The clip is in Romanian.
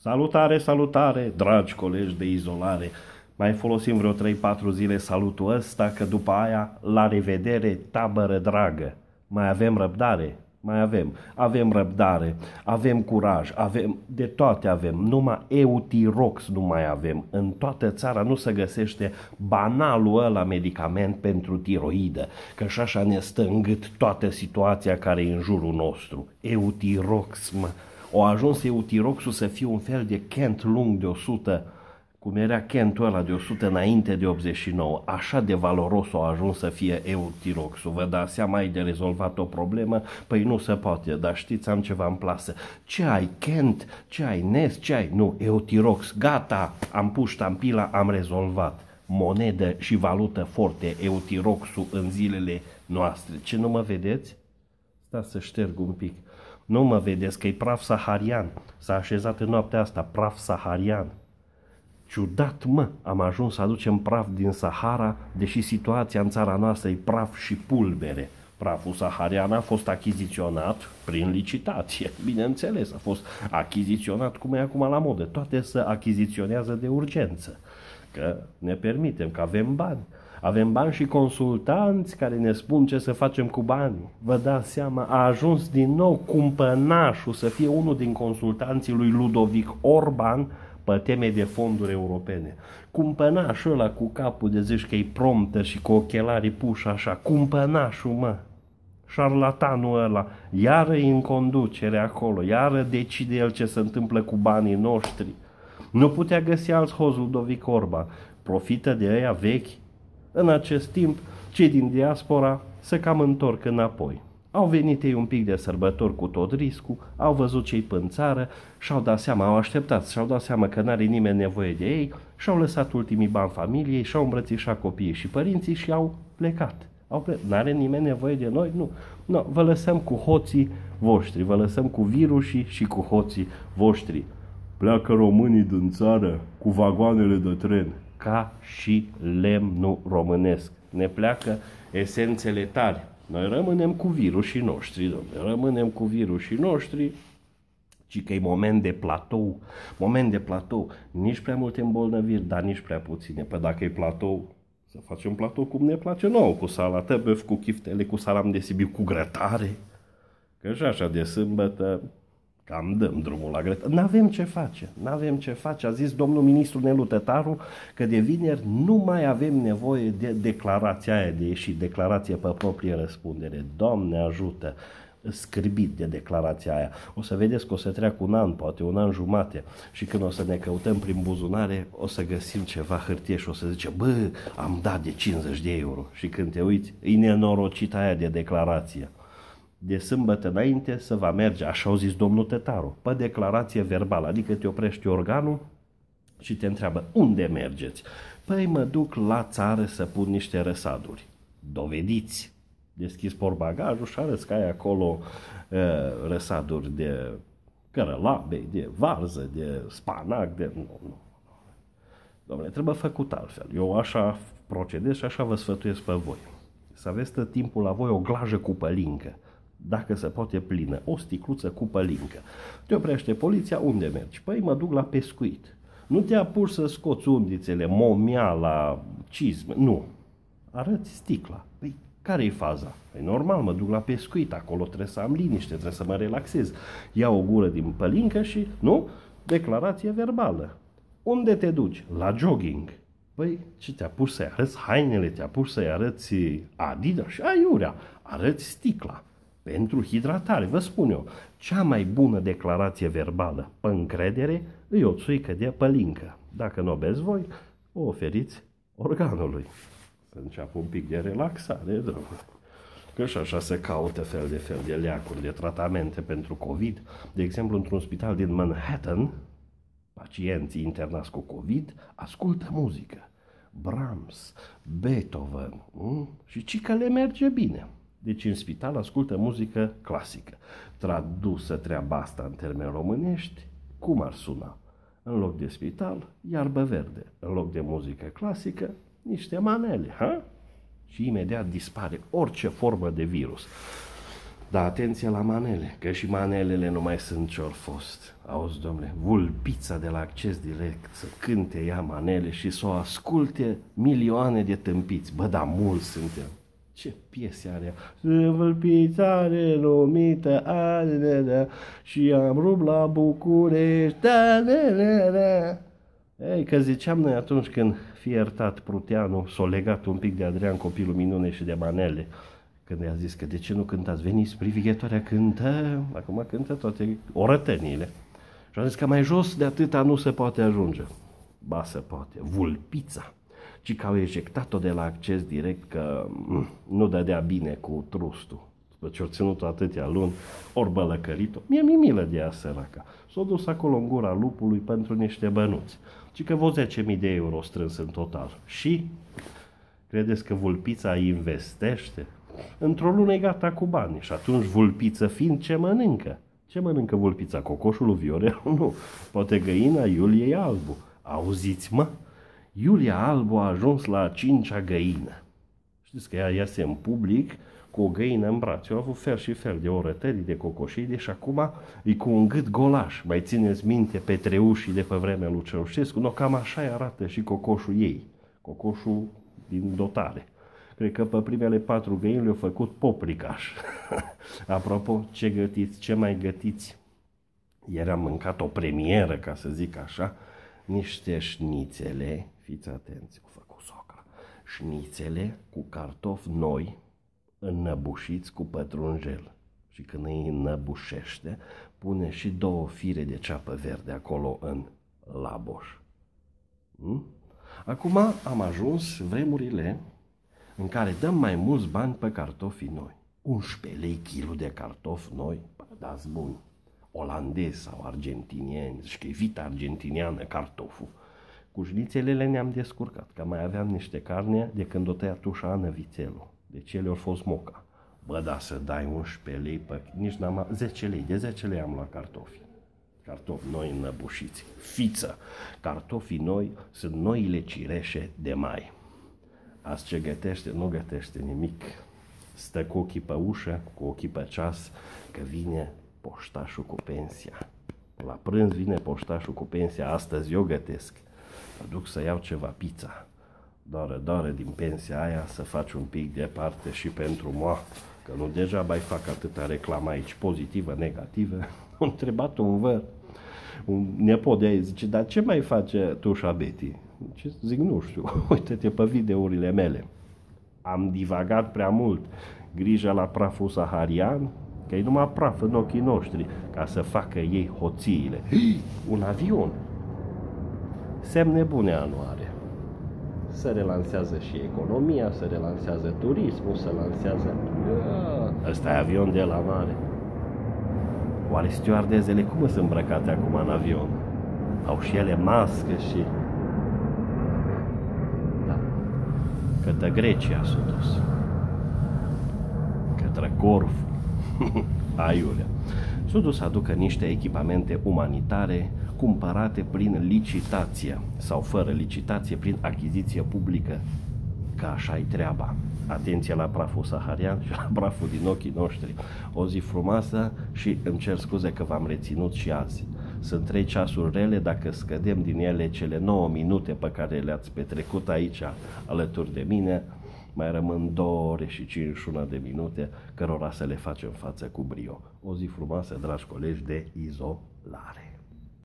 Salutare, salutare, dragi colegi de izolare! Mai folosim vreo 3-4 zile salutul ăsta, că după aia, la revedere, tabără dragă. Mai avem răbdare? Mai avem. Avem răbdare, avem curaj, avem de toate avem. Numai Eutirox nu mai avem. În toată țara nu se găsește banalul ăla medicament pentru tiroidă, că și așa ne stă în gât toată situația care e în jurul nostru. Eutirox, mă o ajuns eutiroxul să fie un fel de Kent lung de 100, cum era Kentul ăla de 100 înainte de 89. Așa de valoros o ajuns să fie eutiroxul. Vă dați seama, ai de rezolvat o problemă? Păi nu se poate, dar știți, am ceva în plasă. Ce ai, Kent? Ce ai, Nes? Ce ai? Nu, eutirox. Gata, am pus ștampila, am rezolvat. Monedă și valută forte, eutiroxul în zilele noastre. Ce nu mă vedeți? Stați să șterg un pic. Nu mă vedeți că e praf saharian. S-a așezat în noaptea asta praf saharian. Ciudat, mă, am ajuns să aducem praf din Sahara, deși situația în țara noastră e praf și pulbere. Praful saharian a fost achiziționat prin licitație, bineînțeles, a fost achiziționat cum e acum la modă. Toate se achiziționează de urgență, că ne permitem, că avem bani. Avem bani și consultanți care ne spun ce să facem cu banii. Vă dați seama, a ajuns din nou cumpănașul să fie unul din consultanții lui Ludovic Orban pe teme de fonduri europene. Cumpănașul ăla cu capul de zici că e promptă și cu ochelarii puși așa. Cumpănașul, mă. Șarlatanul ăla, iară e în conducere acolo, iară decide el ce se întâmplă cu banii noștri. Nu putea găsi alți hoz Ludovic Orban. Profită de aia vechi în acest timp, cei din diaspora se cam întorc înapoi. Au venit ei un pic de sărbători cu tot riscul, au văzut cei în țară și-au dat seama, au așteptat și-au dat seama că n-are nimeni nevoie de ei și-au lăsat ultimii bani familiei și-au îmbrățișat copiii și părinții și au plecat. Au plecat. N-are nimeni nevoie de noi? Nu. No, vă lăsăm cu hoții voștri, vă lăsăm cu virusii și cu hoții voștri. Pleacă românii din țară cu vagoanele de tren ca și lemnul românesc. Ne pleacă esențele tari. Noi rămânem cu virusii noștri, domnule, rămânem cu virusii noștri, ci că e moment de platou, moment de platou, nici prea multe îmbolnăviri, dar nici prea puține. Păi dacă e platou, să facem platou cum ne place nouă, cu salată băf, cu chiftele, cu salam de Sibiu, cu grătare. Că și așa de sâmbătă Cam dăm drumul la Greta. N-avem ce face, n-avem ce face. A zis domnul ministru Nelu Tătaru că de vineri nu mai avem nevoie de declarația aia de ieșit, declarație pe proprie răspundere. Doamne ajută! scribit de declarația aia. O să vedeți că o să treacă un an, poate un an jumate și când o să ne căutăm prin buzunare, o să găsim ceva hârtie și o să zice, bă, am dat de 50 de euro. Și când te uiți, e nenorocit aia de declarație de sâmbătă înainte să va merge, așa au zis domnul Tătaru, pe declarație verbală, adică te oprești organul și te întreabă unde mergeți. Păi mă duc la țară să pun niște răsaduri. Dovediți. Deschis porbagajul și arăți că ai acolo uh, răsaduri de cărălabe, de varză, de spanac, de... Nu, nu. Domnule, trebuie făcut altfel. Eu așa procedez și așa vă sfătuiesc pe voi. Să aveți tot timpul la voi o glajă cu pălincă dacă se poate plină, o sticluță cu pălincă. Te oprește poliția, unde mergi? Păi mă duc la pescuit. Nu te apuci să scoți undițele, momiala, cizme, nu. Arăți sticla. Păi care e faza? Păi normal, mă duc la pescuit, acolo trebuie să am liniște, trebuie să mă relaxez. Ia o gură din pălincă și, nu? Declarație verbală. Unde te duci? La jogging. Păi, ce te apuci să-i arăți hainele, te apuci să-i arăți Adidas și aiurea, arăți sticla pentru hidratare. Vă spun eu, cea mai bună declarație verbală pe încredere e o țuică de pălincă. Dacă nu o beți voi, o oferiți organului. Să înceapă un pic de relaxare, domnule. Că și așa se caută fel de fel de leacuri, de tratamente pentru COVID. De exemplu, într-un spital din Manhattan, pacienții internați cu COVID ascultă muzică. Brahms, Beethoven, mm? și ci că le merge bine. Deci în spital ascultă muzică clasică. Tradusă treaba asta în termeni românești, cum ar suna? În loc de spital, iarbă verde. În loc de muzică clasică, niște manele, ha? Și imediat dispare orice formă de virus. Da, atenție la manele, că și manelele nu mai sunt ce fost. Auzi, domnule, vulpița de la acces direct să cânte ea manele și să o asculte milioane de tâmpiți. Bă, da, mulți suntem. Ce piese are Vulpița renumită are, și am rupt la București. Da, da, da, da. Ei, că ziceam noi atunci când fi iertat Pruteanu, s-o legat un pic de Adrian Copilul Minune și de Manele, când i-a zis că de ce nu cântați, veniți, privighetoarea cântă, acum cântă toate orătănile. Și a zis că mai jos de atâta nu se poate ajunge. Ba se poate, vulpița. Ci că au ejectat-o de la acces direct că mm, nu dădea bine cu trustul. După ce au ținut atâtea luni, ori bălăcărit-o. Mie mi milă de ea săraca. S-a dus acolo în gura lupului pentru niște bănuți. Ci că vă 10.000 de euro strâns în total. Și credeți că vulpița investește? Într-o lună e gata cu bani. Și atunci vulpiță fiind ce mănâncă? Ce mănâncă vulpița? Cocoșul lui Viorel? Nu. Poate găina Iuliei Albu. Auziți, mă? Iulia Albu a ajuns la a cincea găină. Știți că ea iese în public cu o găină în braț. Eu am avut fel și fel de orătări, de cocoșide și acum e cu un gât golaș. Mai țineți minte pe treușii de pe vremea lui Ceaușescu? No, cam așa arată și cocoșul ei. Cocoșul din dotare. Cred că pe primele patru găini le-au făcut popricaș. Apropo, ce gătiți, ce mai gătiți? Ieri am mâncat o premieră, ca să zic așa, niște șnițele, fiți atenți, cu făcut soca, șnițele cu cartofi noi, înnăbușiți cu pătrunjel. Și când îi înnăbușește, pune și două fire de ceapă verde acolo în laboș. Hmm? Acum am ajuns vremurile în care dăm mai mulți bani pe cartofii noi. 11 lei kilo de cartofi noi, bă, dați buni. Olandezi sau argentinieni, zici că e vita argentiniană cartoful. Cu șnițelele ne-am descurcat, că mai aveam niște carne de când o tăia tușa Ana Vițelu. Deci ele au fost moca. Bă, da, să dai 11 lei pe... Nici n-am... 10 lei, de 10 lei am luat cartofi. Cartofi noi înăbușiți. Fiță. Cartofii noi sunt noile cireșe de mai. Azi ce gătește, nu gătește nimic. Stă cu ochii pe ușă, cu ochii pe ceas, că vine poștașul cu pensia. La prânz vine poștașul cu pensia, astăzi eu gătesc. Mă duc să iau ceva pizza. Doare, doare din pensia aia să faci un pic de parte și pentru moi. Că nu deja mai fac atâta reclamă aici, pozitivă, negativă. Am întrebat un văr, un nepot de aici, zice, dar ce mai face tu și Betty? Ce zic, nu știu, uite-te pe videourile mele. Am divagat prea mult. Grija la praful saharian, că e numai praf în ochii noștri, ca să facă ei hoțiile. Un avion. Semne bune anuare. Se relansează și economia, se relansează turismul, se lansează... Ăsta e avion de la mare. Oare stewardezele cum sunt îmbrăcate acum în avion? Au și ele mască și Către Grecia s-a dus. Către Corfu. Aiurea. S-a dus să aducă niște echipamente umanitare cumpărate prin licitație sau fără licitație, prin achiziție publică. Că așa-i treaba. Atenție la praful saharian și la praful din ochii noștri. O zi frumoasă și îmi cer scuze că v-am reținut și azi. Sunt trei ceasuri rele, dacă scădem din ele cele 9 minute pe care le-ați petrecut aici alături de mine, mai rămân 2 ore și 51 de minute cărora să le facem față cu brio. O zi frumoasă, dragi colegi, de izolare.